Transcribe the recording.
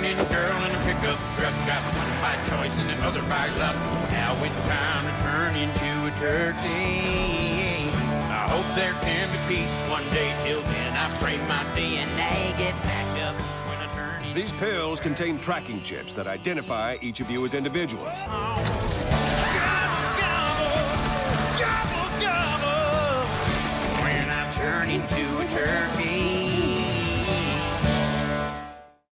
pregnant girl in a pickup truck. Got one by choice and the other by luck. Now it's time to turn into a turkey. I hope there can be peace one day. Till then, I pray my DNA gets back up when I turn These pills contain tracking chips that identify each of you as individuals. When I turn into